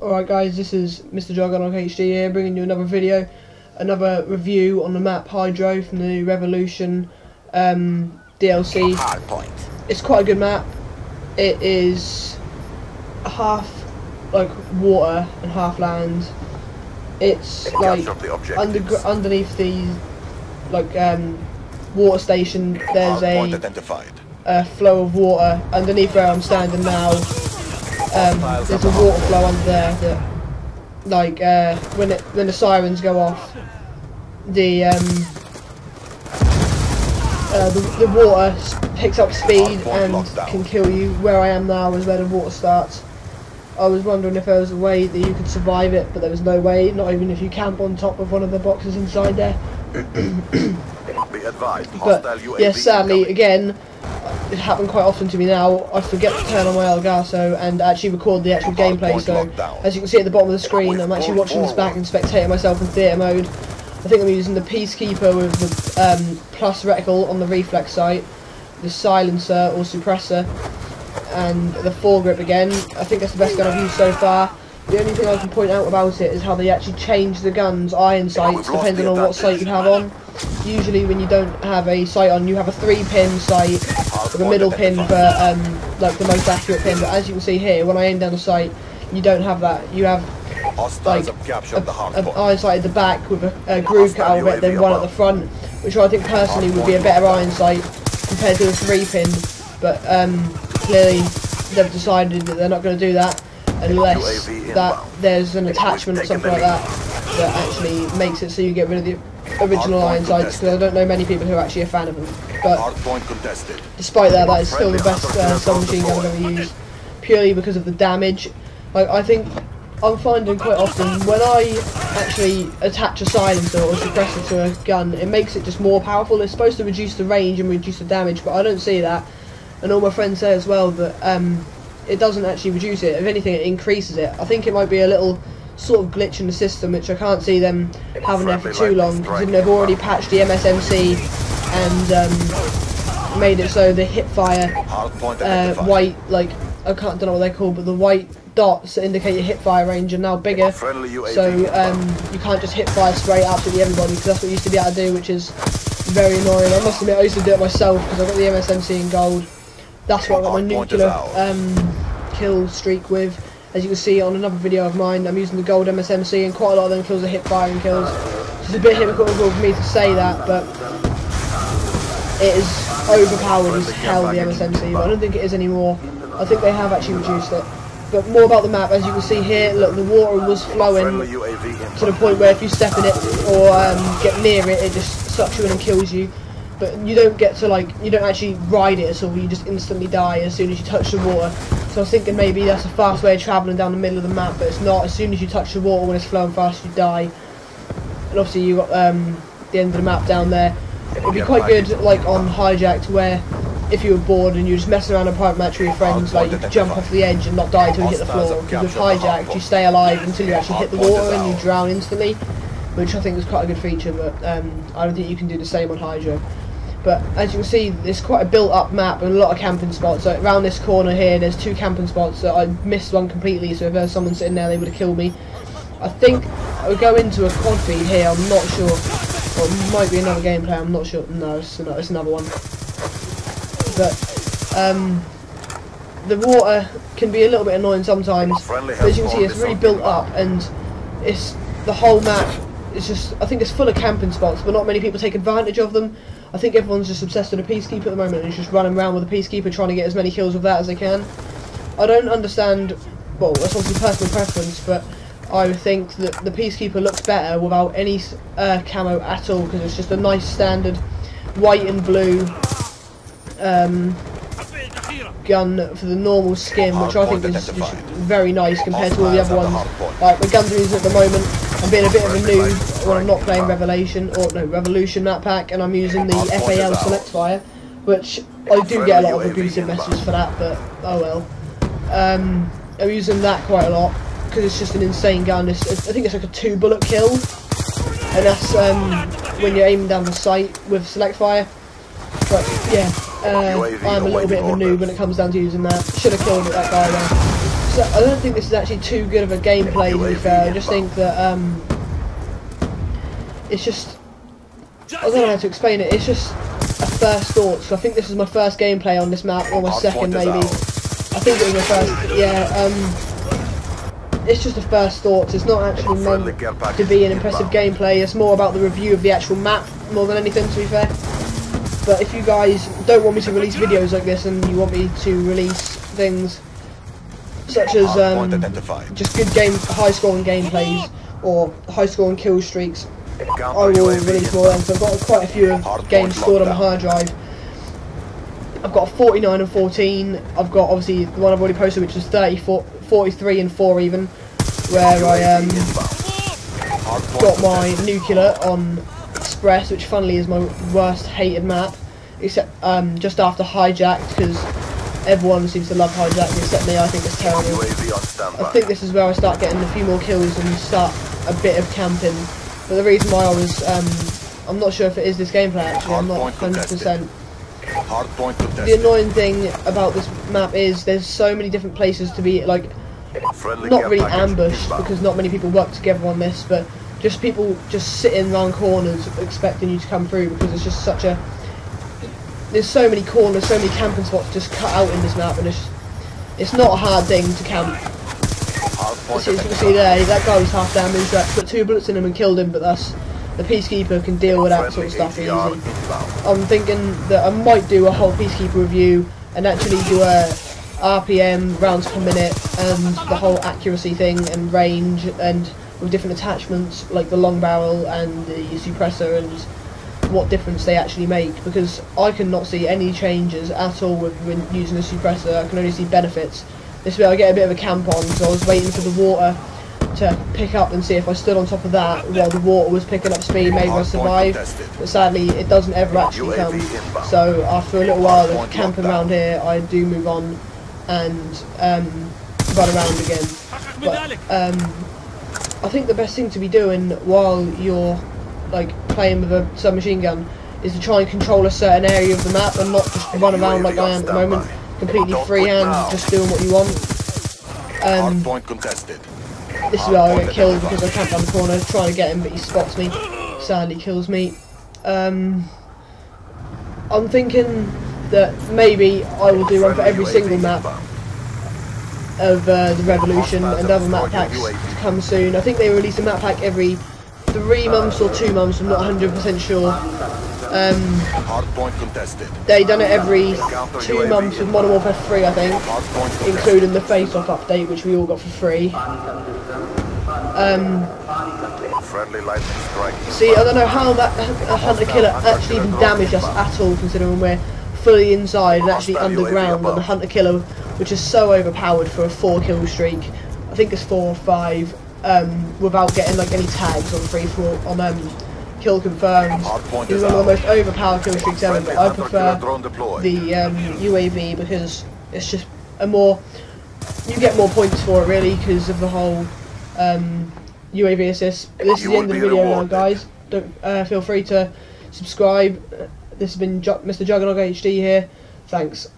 Alright guys, this is Mr. Juggernog HD here, bringing you another video, another review on the map Hydro from the Revolution um, DLC. It's quite a good map. It is half like water and half land. It's like under, underneath the like um, water station. There's a, a flow of water underneath where I'm standing now um, there's a water flow under there that, like, uh, when it when the sirens go off, the um, uh, the, the water picks up speed and can kill you. Where I am now is where the water starts. I was wondering if there was a way that you could survive it, but there was no way, not even if you camp on top of one of the boxes inside there. but, yes, sadly, again, it happened quite often to me now. I forget to turn on my Elgato and actually record the actual gameplay. So as you can see at the bottom of the screen, I'm actually watching this back and spectating myself in theatre mode. I think I'm using the Peacekeeper with the um, plus reticle on the reflex sight, the silencer or suppressor, and the foregrip again. I think that's the best gun I've used so far. The only thing I can point out about it is how they actually change the gun's iron sights depending on what sight you have on. Usually when you don't have a sight on, you have a three pin sight with a middle pin for um, like the most accurate pin. But as you can see here, when I aim down the sight, you don't have that. You have like an iron sight at the back with a, a groove cut out of it, then one at the front, which I think personally would be a better iron sight compared to the three pin. But um, clearly they've decided that they're not going to do that unless that there's an attachment or something like that that actually makes it so you get rid of the original iron sights because I don't know many people who are actually a fan of them. But despite that, that is still the best uh, submachine gun I've ever used, purely because of the damage. Like I think I'm finding quite often when I actually attach a silencer or suppressor to a gun, it makes it just more powerful. It's supposed to reduce the range and reduce the damage, but I don't see that. And all my friends say as well that um, it doesn't actually reduce it. If anything, it increases it. I think it might be a little sort of glitch in the system, which I can't see them having there for too long, because they've already patched the MSMC and um, made it so the hipfire uh, white, like, I can't don't know what they're called, but the white dots that indicate your hipfire range are now bigger, so um, you can't just hit hipfire spray absolutely everybody, because that's what you used to be able to do, which is very annoying. I must admit, I used to do it myself, because I got the MSMC in gold. That's what I got my nuclear um, kill streak with. As you can see on another video of mine, I'm using the gold MSMC and quite a lot of them kills are hip firing kills. It's a bit hypocritical for me to say that, but it is overpowered as hell, the MSMC, but I don't think it is anymore. I think they have actually reduced it. But more about the map, as you can see here, look, the water was flowing to the point where if you step in it or um, get near it, it just sucks you in and kills you. But you don't get to, like, you don't actually ride it at all, you just instantly die as soon as you touch the water. So I was thinking maybe that's a fast way of travelling down the middle of the map, but it's not. As soon as you touch the water when it's flowing fast, you die. And obviously you got um, the end of the map down there. It'd be quite good, like on Hijacked, where if you were bored and you just mess around a private match with your friends, like you could jump off the edge and not die until you hit the floor. Because with Hijacked, you stay alive until you actually hit the water and you drown instantly, which I think is quite a good feature, but um, I don't think you can do the same on Hydro. But as you can see, it's quite a built-up map and a lot of camping spots. So around this corner here, there's two camping spots that I missed one completely. So if there's someone sitting there, they would have killed me. I think I would go into a quad feed here. I'm not sure. Or it might be another gameplay. I'm not sure. No, it's, another, it's another one. But um, the water can be a little bit annoying sometimes. But as you can see, it's really built up, and it's the whole map. It's just I think it's full of camping spots, but not many people take advantage of them. I think everyone's just obsessed with a peacekeeper at the moment and is just running around with a peacekeeper trying to get as many kills with that as they can. I don't understand, well, that's obviously personal preference, but I think that the peacekeeper looks better without any uh, camo at all because it's just a nice standard white and blue um, gun for the normal skin, which I think is just very nice compared to all the other ones. Like the guns are at the moment, I'm being a bit of a noob when I'm not playing Revelation or no Revolution map pack, and I'm using the FAL Select Fire, which I do get a lot of abusive messages for that, but oh well. Um, I'm using that quite a lot because it's just an insane gun. It's, I think it's like a two bullet kill, and that's um, when you're aiming down the sight with Select Fire. But yeah, uh, I'm a little bit of a noob when it comes down to using that. Should have killed that guy there. I don't think this is actually too good of a gameplay. To be fair, I just think that um, it's just I don't know how to explain it. It's just a first thought. So I think this is my first gameplay on this map, or my second maybe. I think it was my first. Yeah. Um, it's just a first thought. It's not actually meant to be an impressive gameplay. It's more about the review of the actual map more than anything. To be fair. But if you guys don't want me to release videos like this and you want me to release things such as um, just good game, high scoring gameplays or high scoring kill streaks, I will release more then. So I've got quite a few games stored on my hard drive. I've got 49 and 14. I've got obviously the one I've already posted, which is 34, 43 and 4 even, where I um, got my nuclear on Express, which funnily is my worst hated map, except um, just after Hijacked, because everyone seems to love Hijacked, except me, I think it's terrible. I think this is where I start getting a few more kills and start a bit of camping. But the reason why I was, um, I'm not sure if it is this gameplay actually, I'm not 100%. The annoying thing about this map is there's so many different places to be, like, not really ambushed, because not many people work together on this, but just people just sitting around corners expecting you to come through because it's just such a there's so many corners, so many camping spots just cut out in this map and it's it's not a hard thing to camp. As you can see there, that guy was half damaged, I put two bullets in him and killed him, but that's the Peacekeeper can deal with that sort of stuff easy. I'm thinking that I might do a whole Peacekeeper review and actually do a RPM, rounds per minute, and the whole accuracy thing and range and with different attachments like the long barrel and the suppressor and what difference they actually make because I cannot see any changes at all with using the suppressor. I can only see benefits. This way I get a bit of a camp on so I was waiting for the water to pick up and see if I stood on top of that while the water was picking up speed maybe I survive but sadly it doesn't ever actually come. so after a little while of camping around here I do move on and um, run around again. But um, I think the best thing to be doing while you're like playing with a submachine gun is to try and control a certain area of the map and not just run around like I am at the moment, completely freehand, just doing what you want. Um, this is where I get killed because I camp down the corner trying to get him, but he spots me. Sadly, kills me. Um, I'm thinking that maybe I will do one for every single map of uh, the Revolution and other map packs to come soon. I think they release a map pack every three months or two months, I'm not 100% sure. Um, they done it every two months with Modern Warfare 3, I think, including the face-off update, which we all got for free. Um, see, I don't know how that Hunter Killer actually even damaged us at all, considering we're fully inside and actually underground, and the Hunter Killer which is so overpowered for a four kill streak. I think it's four or five um, without getting like any tags on free for on um, kill confirmed. It's one of the most overpowered kill streaks ever. But I prefer the um, UAV because it's just a more you get more points for it really because of the whole um, UAV assist. This is the end of the video now, guys. Don't uh, feel free to subscribe. This has been Mr. Juggernog HD here. Thanks.